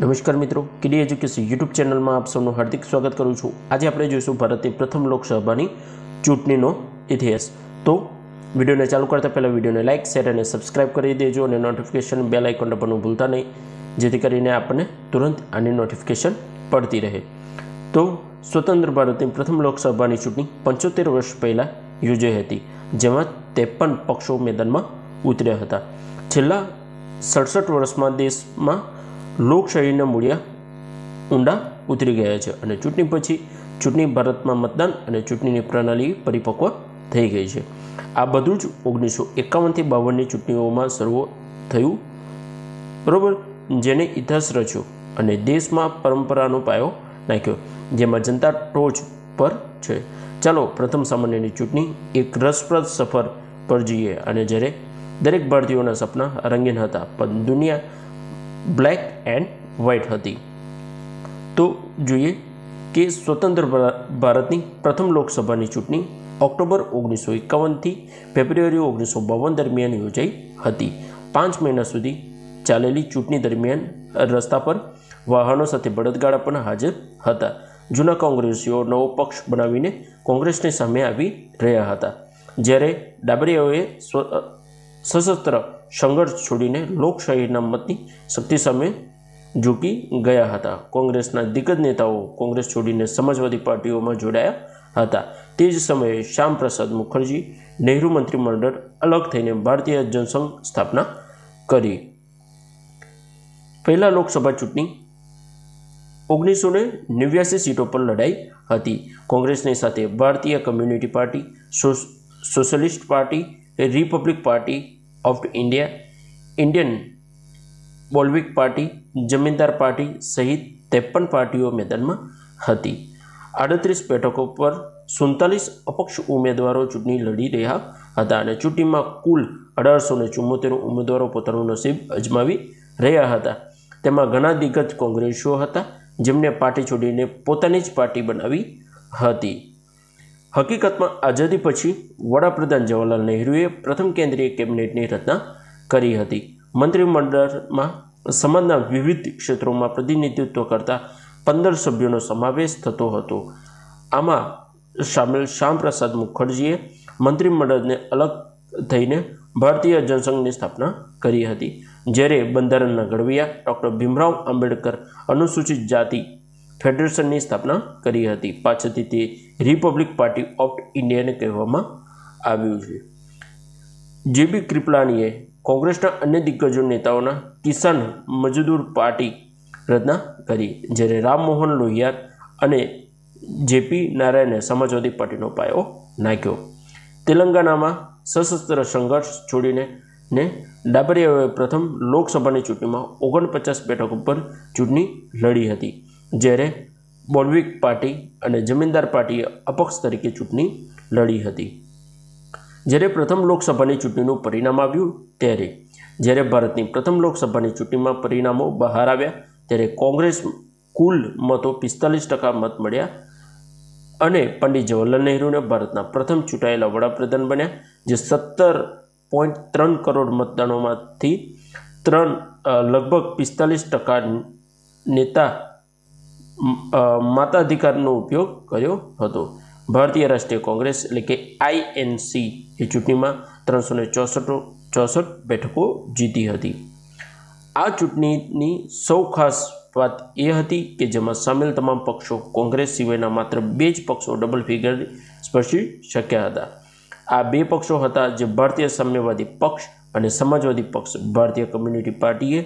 નમસ્કાર મિત્રો કિડી education YouTube ચેનલમાં આપ સૌનું હાર્દિક સ્વાગત કરું છું. આજે આપણે જોઈશું ભારતની પ્રથમ લોકસભાની ચૂંટણીનો ઇતિહાસ. તો વિડીયોને ચાલુ કરતા પહેલાં વિડીયોને લાઇક શેર અને સબસ્ક્રાઇબ કરી દેજો અને નોટિફિકેશન બેલ આઇકોન દબાવવાનું ભૂલતા નહીં, જેથી કરીને આપણને તુરંત આની નોટિફિકેશન પડતી રહે. તો સ્વતંત્ર ભારતની પ્રથમ લોકસભાની ચૂંટણી પંચોતેર વર્ષ પહેલાં યોજાઈ હતી, જેમાં ત્રેપન પક્ષો મેદાનમાં ઉતર્યા હતા. છેલ્લા સડસઠ વર્ષમાં દેશમાં લોકશાહીના મૂળિયા ઊંડા ઉતરી ગયા છે અને ચૂંટણી પછી ચૂંટણી ભારતમાં મતદાન અને ચૂંટણીની પ્રણાલી પરિપક્વ થઈ ગઈ છે. આ બધું જ ઓગણીસો એકાવનથી બાવનની ચૂંટણીઓમાં શરૂ થયું. બરાબર? જેને ઇતિહાસ રચ્યો અને દેશમાં પરંપરાનો પાયો નાખ્યો, જેમાં જનતા ટોચ પર છે. ચાલો, પ્રથમ સામાન્યની ચૂંટણી, એક રસપ્રદ સફર પર જઈએ. અને જ્યારે દરેક ભારતીયોના સપના રંગીન હતા, પણ દુનિયા બ્લેક એન્ડ વ્હાઇટ હતી. તો જોઈએ કે સ્વતંત્ર ભારતની પ્રથમ લોકસભાની ચૂંટણી ઓક્ટોબર ઓગણીસો એકાવનથી ફેબ્રુઆરી ઓગણીસો બાવન દરમિયાન યોજાઈ હતી. પાંચ મહિના સુધી ચાલેલી ચૂંટણી દરમિયાન રસ્તા પર વાહનો સાથે બળદગાડા પણ હાજર હતા. જૂના કોંગ્રેસીઓ નવો પક્ષ બનાવીને કોંગ્રેસની સામે આવી રહ્યા હતા. જ્યારે ડાબરીઓએ સશસ્ત્ર સંઘર્ષ છોડીને લોકશાહીના મતની શક્તિ સામે ઝૂકી ગયા હતા. કોંગ્રેસના દિગ્ગજ નેતાઓ કોંગ્રેસ છોડીને સમાજવાદી પાર્ટીઓમાં જોડાયા હતા. તે જ સમયે શ્યામપ્રસાદ મુખર્જી નહેરુ મંત્રીમંડળ અલગ થઈને ભારતીય જનસંઘ સ્થાપના કરી. પહેલા લોકસભા ચૂંટણી ઓગણીસો ને નેવ્યાસી સીટો પર લડાઈ હતી. કોંગ્રેસની સાથે ભારતીય community party socialist party, republic party of India Indian Bolshevik party Zamindar party સહિત ત્રેપન પાર્ટીઓ મેદાનમાં હતી. આડત્રીસ બેઠકો પર સુડતાલીસ અપક્ષ ઉમેદવારો ચૂંટણી લડી રહ્યા હતા અને ચૂંટણીમાં કુલ અઢારસો ને ચુમ્મોતેર ઉમેદવારો પોતાનું નસીબ અજમાવી રહ્યા હતા. તેમાં ઘણા દિગ્ગજ કોંગ્રેસીઓ હતા જેમને પાર્ટી છોડીને પોતાની જ પાર્ટી બનાવી હતી. હકીકતમાં આઝાદી પછી વડાપ્રધાન જવાહરલાલ નહેરુએ પ્રથમ કેન્દ્રીય કેબિનેટની રચના કરી હતી. મંત્રીમંડળમાં સમાજના વિવિધ ક્ષેત્રોમાં પ્રતિનિધિત્વ કરતા પંદર સભ્યોનો સમાવેશ થતો હતો. આમાં સામેલ શ્યામપ્રસાદ મુખર્જીએ મંત્રીમંડળને અલગ થઈને ભારતીય જનસંઘની સ્થાપના કરી હતી. જ્યારે બંધારણના ઘડવૈયા ડૉક્ટર ભીમરાવ આંબેડકર અનુસૂચિત જાતિ ફેડરેશનની સ્થાપના કરી હતી. પાછળથી તે રિપબ્લિક પાર્ટી ઓફ ઇન્ડિયાને કહેવામાં આવ્યું છે. જે બી કૃપલાણીએ કોંગ્રેસના અન્ય દિગ્ગજો નેતાઓના કિસાન મજદૂર પાર્ટી રચના કરી, જ્યારે રામમોહન લોહિયાર અને જેપી નારાયણે સમાજવાદી પાર્ટીનો પાયો નાખ્યો. તેલંગાણામાં સશસ્ત્ર સંઘર્ષ છોડીને ને ડાબરિયાઓએ પ્રથમ લોકસભાની ચૂંટણીમાં ઓગણપચાસ બેઠક ઉપર ચૂંટણી લડી હતી. જ્યારે બોલ્વિક પાર્ટી અને જમીનદાર પાર્ટીએ અપક્ષ તરીકે ચૂંટણી લડી હતી. જ્યારે પ્રથમ લોકસભાની ચૂંટણીનું પરિણામ આવ્યું ત્યારે, જ્યારે ભારતની પ્રથમ લોકસભાની ચૂંટણીમાં પરિણામો બહાર આવ્યા, ત્યારે કોંગ્રેસ કુલ મતો પિસ્તાલીસ ટકા મત મળ્યા અને પંડિત જવાહરલાલ નહેરુને ભારતના પ્રથમ ચૂંટાયેલા વડાપ્રધાન બન્યા, જે સત્તર પોઈન્ટ ત્રણ કરોડ મતદાનોમાંથી ત્રણ લગભગ પિસ્તાલીસ ટકા નેતા માતાધિકારનો ઉપયોગ કર્યો હતો. ભારતીય રાષ્ટ્રીય કોંગ્રેસ એટલે કે આઈએનસી એ ચૂંટણીમાં ત્રણસો ને ચોસઠ ચોસઠ બેઠકો જીતી હતી. આ ચૂંટણીની સૌ ખાસ વાત એ હતી કે જેમાં સામેલ તમામ પક્ષો કોંગ્રેસ સિવાયના માત્ર બે જ પક્ષો ડબલ ફિગર સ્પર્શી શક્યા હતા. આ બે પક્ષો હતા જે ભારતીય સામ્યવાદી પક્ષ અને સમાજવાદી પક્ષ. ભારતીય કમ્યુનિટી પાર્ટીએ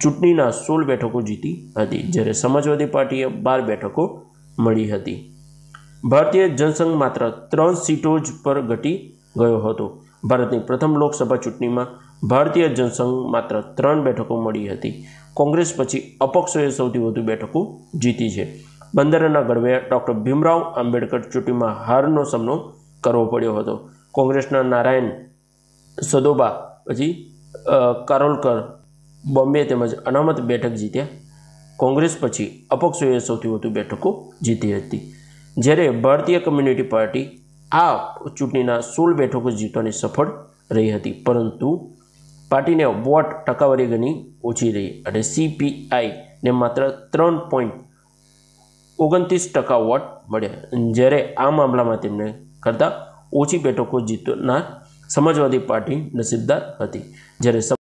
ચૂંટણીના સોળ બેઠકો જીતી હતી, જ્યારે સમાજવાદી પાર્ટીએ બાર બેઠકો મળી હતી. ભારતીય જનસંઘ માત્ર ત્રણ સીટો જ પર ઘટી ગયો હતો. ભારતની પ્રથમ લોકસભા ચૂંટણીમાં ભારતીય જનસંઘ માત્ર ત્રણ બેઠકો મળી હતી. કોંગ્રેસ પછી અપક્ષોએ સૌથી વધુ બેઠકો જીતી છે. બંદરના ગઢવે ડૉક્ટર ભીમરાવ આંબેડકર ચૂંટણીમાં હારનો સામનો કરવો પડ્યો હતો. કોંગ્રેસના નારાયણ સદોબા પછી કારોલકર બોમ્બે તેમજ અનામત બેઠક જીત્યા. કોંગ્રેસ પછી અપક્ષોએ સૌથી વધુ બેઠકો જીતી હતી. જ્યારે ભારતીય કમ્યુનિટી પાર્ટી આ ચૂંટણીના સોળ બેઠકો જીતવાની સફળ રહી હતી, પરંતુ પાર્ટીને વોટ ટકાવારી ગણી ઓછી રહી અને સીપીઆઈને માત્ર ત્રણ પોઈન્ટ ઓગણત્રીસ ટકા વોટ મળ્યા. જ્યારે આ મામલામાં તેમને કરતાં ઓછી બેઠકો જીતનાર સમાજવાદી પાર્ટી નસીબદાર હતી. જ્યારે